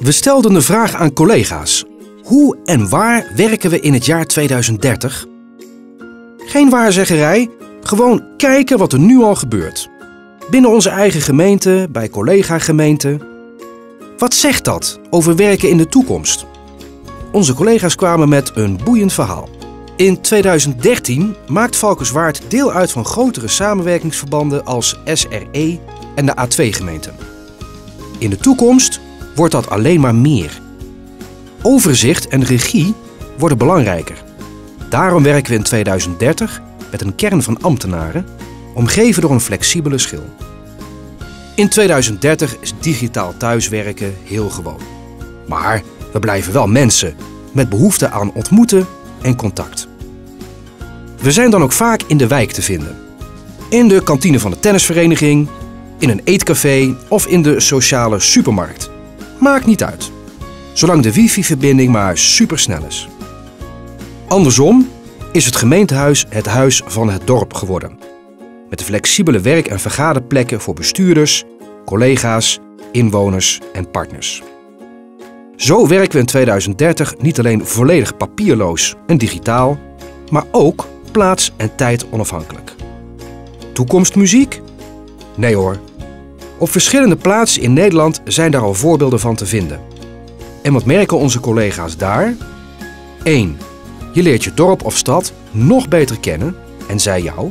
We stelden de vraag aan collega's: hoe en waar werken we in het jaar 2030? Geen waarzeggerij, gewoon kijken wat er nu al gebeurt. Binnen onze eigen gemeente, bij collega-gemeenten. Wat zegt dat over werken in de toekomst? Onze collega's kwamen met een boeiend verhaal. In 2013 maakt Valkenswaard deel uit van grotere samenwerkingsverbanden als SRE en de A2-gemeenten. In de toekomst wordt dat alleen maar meer. Overzicht en regie worden belangrijker. Daarom werken we in 2030 met een kern van ambtenaren, omgeven door een flexibele schil. In 2030 is digitaal thuiswerken heel gewoon. Maar we blijven wel mensen met behoefte aan ontmoeten en contact. We zijn dan ook vaak in de wijk te vinden. In de kantine van de tennisvereniging, in een eetcafé of in de sociale supermarkt. Maakt niet uit. Zolang de wifi-verbinding maar supersnel is. Andersom is het gemeentehuis het huis van het dorp geworden. Met flexibele werk- en vergaderplekken voor bestuurders, collega's, inwoners en partners. Zo werken we in 2030 niet alleen volledig papierloos en digitaal, maar ook plaats- en tijd onafhankelijk. Toekomstmuziek? Nee hoor. Op verschillende plaatsen in Nederland zijn daar al voorbeelden van te vinden. En wat merken onze collega's daar? 1. Je leert je dorp of stad nog beter kennen en zij jou.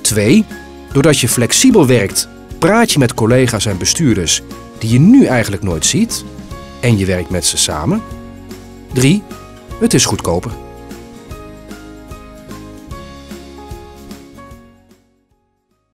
2. Doordat je flexibel werkt, praat je met collega's en bestuurders die je nu eigenlijk nooit ziet en je werkt met ze samen. 3. Het is goedkoper.